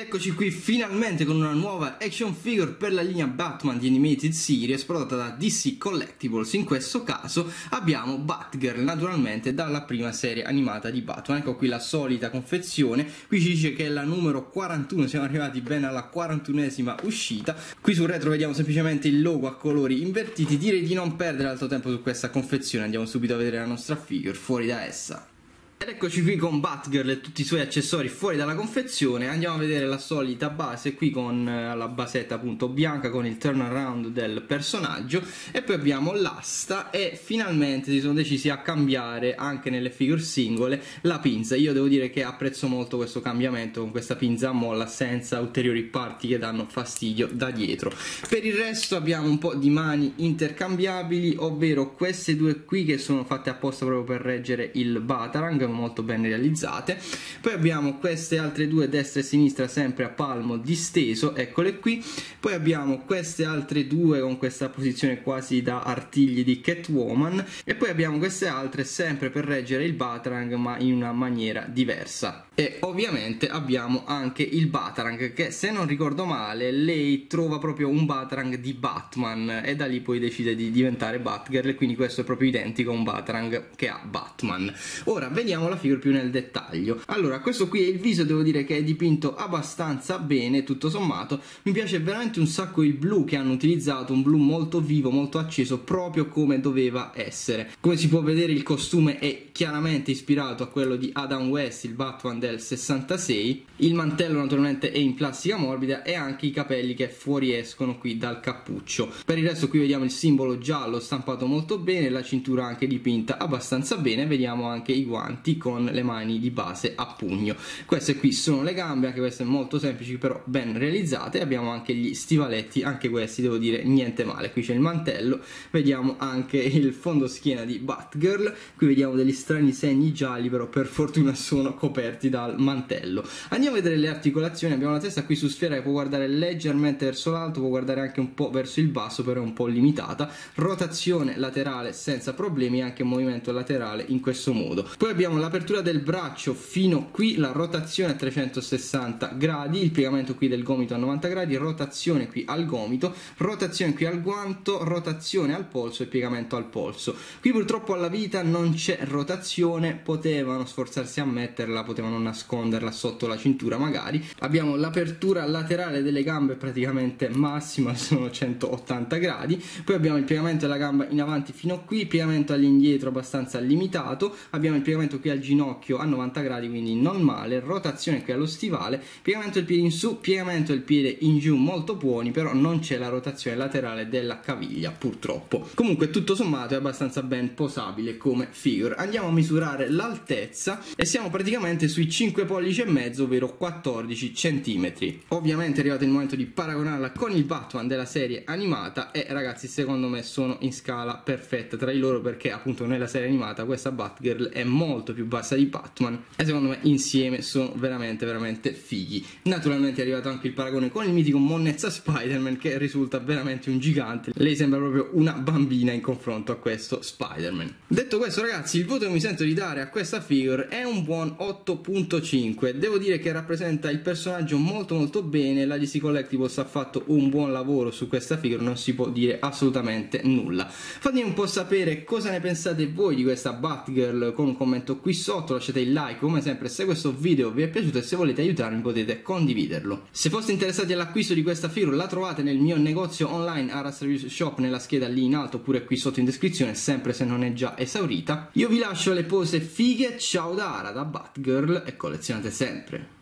eccoci qui finalmente con una nuova action figure per la linea Batman di Animated Series prodotta da DC Collectibles. In questo caso abbiamo Batgirl, naturalmente dalla prima serie animata di Batman. Ecco qui la solita confezione. Qui ci dice che è la numero 41, siamo arrivati ben alla 41esima uscita. Qui sul retro vediamo semplicemente il logo a colori invertiti. Direi di non perdere altro tempo su questa confezione, andiamo subito a vedere la nostra figure fuori da essa. Ed eccoci qui con Batgirl e tutti i suoi accessori fuori dalla confezione, andiamo a vedere la solita base qui con eh, la basetta appunto bianca con il turnaround del personaggio. E poi abbiamo l'asta e finalmente si sono decisi a cambiare anche nelle figure singole la pinza, io devo dire che apprezzo molto questo cambiamento con questa pinza a molla senza ulteriori parti che danno fastidio da dietro. Per il resto abbiamo un po' di mani intercambiabili, ovvero queste due qui che sono fatte apposta proprio per reggere il Batarang molto ben realizzate. Poi abbiamo queste altre due destra e sinistra sempre a palmo disteso eccole qui. Poi abbiamo queste altre due con questa posizione quasi da artigli di Catwoman. E poi abbiamo queste altre sempre per reggere il Batarang ma in una maniera diversa e ovviamente abbiamo anche il Batarang che se non ricordo male lei trova proprio un Batarang di Batman e da lì poi decide di diventare Batgirl e quindi questo è proprio identico a un Batarang che ha Batman. Ora vediamo la figura più nel dettaglio. Allora questo qui è il viso devo dire che è dipinto abbastanza bene tutto sommato. Mi piace veramente un sacco il blu che hanno utilizzato un blu molto vivo molto acceso proprio come doveva essere. Come si può vedere il costume è chiaramente ispirato a quello di Adam West il Batman del 66 il mantello naturalmente è in plastica morbida e anche i capelli che fuoriescono qui dal cappuccio. Per il resto qui vediamo il simbolo giallo stampato molto bene la cintura anche dipinta abbastanza bene vediamo anche i guanti con le mani di base a pugno. Queste qui sono le gambe anche queste molto semplici però ben realizzate abbiamo anche gli stivaletti anche questi devo dire niente male. Qui c'è il mantello vediamo anche il fondo schiena di Batgirl qui vediamo degli strani segni gialli però per fortuna sono coperti dal mantello. Andiamo a vedere le articolazioni abbiamo la testa qui su sfera che può guardare leggermente verso l'alto può guardare anche un po' verso il basso però è un po' limitata. Rotazione laterale senza problemi anche movimento laterale in questo modo. Poi abbiamo l'apertura del braccio fino qui, la rotazione a 360 gradi, il piegamento qui del gomito a 90 gradi, rotazione qui al gomito, rotazione qui al guanto, rotazione al polso e piegamento al polso. Qui purtroppo alla vita non c'è rotazione, potevano sforzarsi a metterla, potevano nasconderla sotto la cintura magari. Abbiamo l'apertura laterale delle gambe praticamente massima, sono 180 gradi, poi abbiamo il piegamento della gamba in avanti fino qui, piegamento all'indietro abbastanza limitato, abbiamo il piegamento qui al ginocchio a 90 gradi quindi non male rotazione qui allo stivale. Piegamento del piede in su piegamento del piede in giù molto buoni però non c'è la rotazione laterale della caviglia purtroppo. Comunque tutto sommato è abbastanza ben posabile come figure. Andiamo a misurare l'altezza e siamo praticamente sui 5 pollici e mezzo ovvero 14 centimetri. Ovviamente è arrivato il momento di paragonarla con il Batman della serie animata e ragazzi secondo me sono in scala perfetta tra di loro perché appunto nella serie animata questa Batgirl è molto più più bassa di Batman e secondo me insieme sono veramente veramente fighi. Naturalmente è arrivato anche il paragone con il mitico Monnezza Spider-Man che risulta veramente un gigante. Lei sembra proprio una bambina in confronto a questo Spider-Man. Detto questo ragazzi il voto che mi sento di dare a questa figure è un buon 8.5 devo dire che rappresenta il personaggio molto molto bene. La DC Collectibles ha fatto un buon lavoro su questa figure non si può dire assolutamente nulla. Fatemi un po' sapere cosa ne pensate voi di questa Batgirl con un commento qui sotto. Lasciate il like come sempre se questo video vi è piaciuto e se volete aiutarmi potete condividerlo. Se foste interessati all'acquisto di questa figure la trovate nel mio negozio online Aras Reviews Shop nella scheda lì in alto oppure qui sotto in descrizione sempre se non è già esaurita. Io vi lascio le pose fighe. Ciao da Ara da Batgirl e collezionate sempre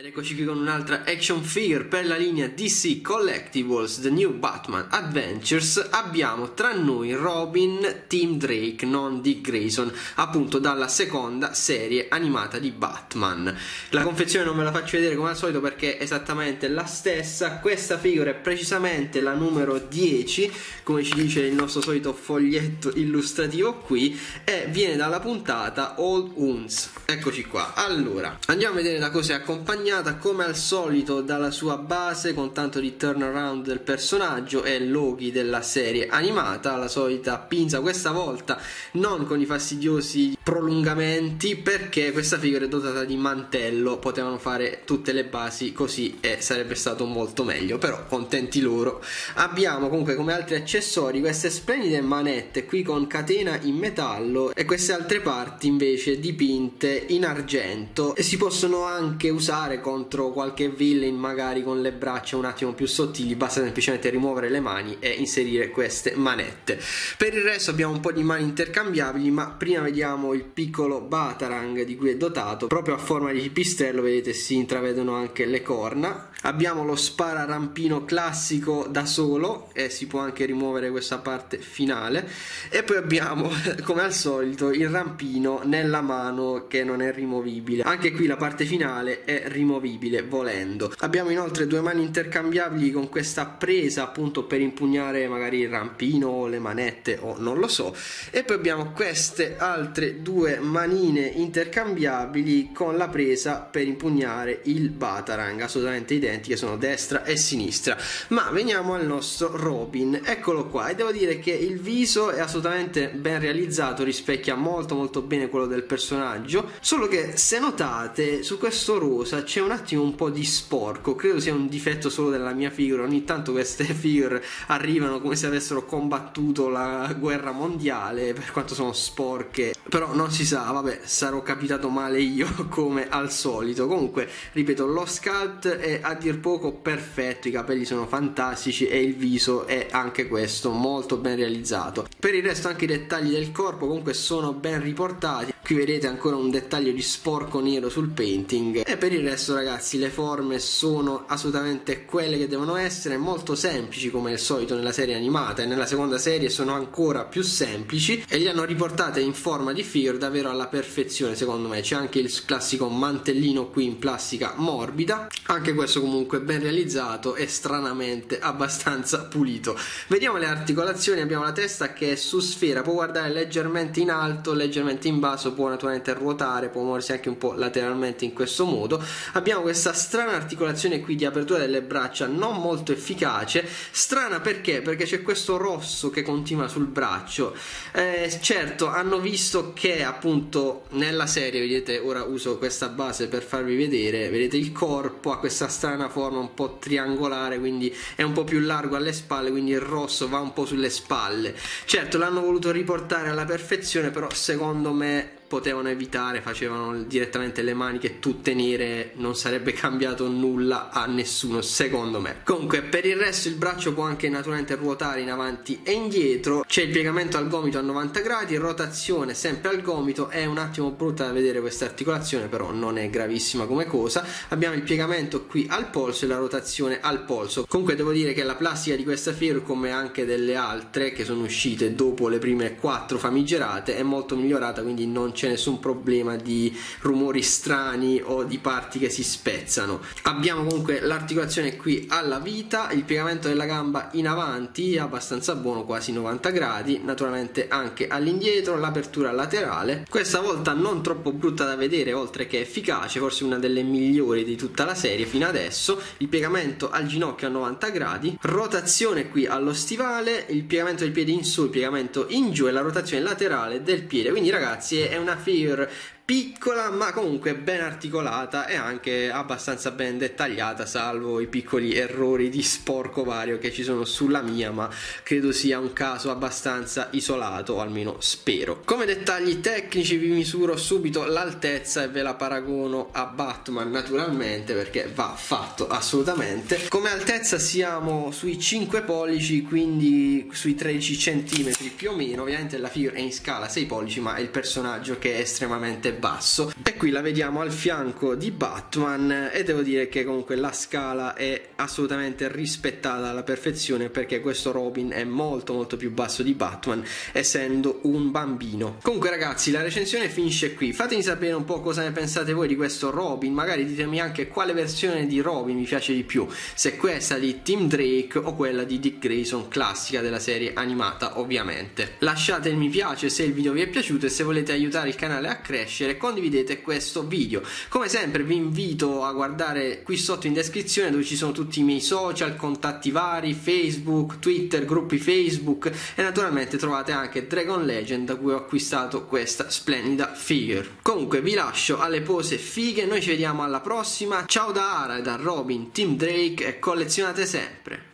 ed eccoci qui con un'altra action figure per la linea DC Collectibles The New Batman Adventures. Abbiamo tra noi Robin Tim Drake, non Dick Grayson appunto dalla seconda serie animata di Batman. La confezione non ve la faccio vedere come al solito perché è esattamente la stessa. Questa figura è precisamente la numero 10 come ci dice il nostro solito foglietto illustrativo qui e viene dalla puntata Old Wounds. Eccoci qua. Allora andiamo a vedere da cosa è accompagnata accompagnata come al solito dalla sua base con tanto di turnaround del personaggio e loghi della serie animata, la solita pinza questa volta non con i fastidiosi prolungamenti perché questa figura è dotata di mantello, potevano fare tutte le basi così e sarebbe stato molto meglio, però contenti loro. Abbiamo comunque come altri accessori queste splendide manette qui con catena in metallo e queste altre parti invece dipinte in argento e si possono anche usare contro qualche villain magari con le braccia un attimo più sottili, basta semplicemente rimuovere le mani e inserire queste manette. Per il resto abbiamo un po' di mani intercambiabili, ma prima vediamo il piccolo Batarang di cui è dotato, proprio a forma di pipistrello, vedete si intravedono anche le corna. Abbiamo lo spara rampino classico da solo e si può anche rimuovere questa parte finale e poi abbiamo come al solito il rampino nella mano che non è rimovibile. Anche qui la parte finale è rimovibile volendo. Abbiamo inoltre due mani intercambiabili con questa presa appunto per impugnare magari il rampino o le manette o non lo so. E poi abbiamo queste altre due manine intercambiabili con la presa per impugnare il Batarang assolutamente identiche sono destra e sinistra. Ma veniamo al nostro Robin. Eccolo qua. E devo dire che il viso è assolutamente ben realizzato rispecchia molto molto bene quello del personaggio. Solo che se notate su questo rosa c'è un attimo un po' di sporco credo sia un difetto solo della mia figura ogni tanto queste figure arrivano come se avessero combattuto la guerra mondiale per quanto sono sporche però non si sa vabbè sarò capitato male io come al solito comunque ripeto lo sculpt è a dir poco perfetto, i capelli sono fantastici e il viso è anche questo molto ben realizzato. Per il resto anche i dettagli del corpo comunque sono ben riportati. Qui vedete ancora un dettaglio di sporco nero sul painting e per il resto ragazzi le forme sono assolutamente quelle che devono essere, molto semplici come al solito nella serie animata e nella seconda serie sono ancora più semplici e li hanno riportate in forma di figure davvero alla perfezione secondo me. C'è anche il classico mantellino qui in plastica morbida, anche questo comunque ben realizzato e stranamente abbastanza pulito. Vediamo le articolazioni, abbiamo la testa che è su sfera, può guardare leggermente in alto, leggermente in basso, può naturalmente ruotare, può muoversi anche un po' lateralmente in questo modo. Abbiamo questa strana articolazione qui di apertura delle braccia non molto efficace, strana perché? Perché c'è questo rosso che continua sul braccio. Eh, certo, hanno visto che appunto nella serie, vedete, ora uso questa base per farvi vedere, vedete il corpo ha questa strana forma un po' triangolare, quindi è un po' più largo alle spalle, quindi il rosso va un po' sulle spalle. Certo, l'hanno voluto riportare alla perfezione, però secondo me potevano evitare, facevano direttamente le maniche tutte nere, non sarebbe cambiato nulla a nessuno, secondo me. Comunque, per il resto il braccio può anche naturalmente ruotare in avanti e indietro, c'è il piegamento al gomito a 90 gradi, rotazione sempre al gomito, è un attimo brutta da vedere questa articolazione, però non è gravissima come cosa. Abbiamo il piegamento qui al polso e la rotazione al polso. Comunque devo dire che la plastica di questa Fear, come anche delle altre che sono uscite dopo le prime quattro famigerate, è molto migliorata, quindi non c'è c'è nessun problema di rumori strani o di parti che si spezzano. Abbiamo comunque l'articolazione qui alla vita, il piegamento della gamba in avanti abbastanza buono, quasi 90 gradi, naturalmente anche all'indietro, l'apertura laterale, questa volta non troppo brutta da vedere oltre che efficace, forse una delle migliori di tutta la serie fino adesso, il piegamento al ginocchio a 90 gradi, rotazione qui allo stivale, il piegamento del piede in su, il piegamento in giù e la rotazione laterale del piede, quindi ragazzi è una figure piccola ma comunque ben articolata e anche abbastanza ben dettagliata salvo i piccoli errori di sporco vario che ci sono sulla mia ma credo sia un caso abbastanza isolato o almeno spero. Come dettagli tecnici vi misuro subito l'altezza e ve la paragono a Batman naturalmente perché va fatto assolutamente. Come altezza siamo sui 5 pollici quindi sui 13 centimetri più o meno. Ovviamente la figura è in scala 6 pollici ma è il personaggio che è estremamente basso. E qui la vediamo al fianco di Batman e devo dire che comunque la scala è assolutamente rispettata alla perfezione perché questo Robin è molto molto più basso di Batman essendo un bambino. Comunque ragazzi la recensione finisce qui. Fatemi sapere un po' cosa ne pensate voi di questo Robin. Magari ditemi anche quale versione di Robin vi piace di più. Se questa di Tim Drake o quella di Dick Grayson classica della serie animata ovviamente. Lasciate il mi piace se il video vi è piaciuto e se volete aiutare il canale a crescere piacere condividete questo video. Come sempre vi invito a guardare qui sotto in descrizione dove ci sono tutti i miei social, contatti vari, Facebook, Twitter, gruppi Facebook e naturalmente trovate anche Dragon Legend da cui ho acquistato questa splendida figure. Comunque vi lascio alle pose fighe, noi ci vediamo alla prossima. Ciao da Ara e da Robin, Team Drake e collezionate sempre.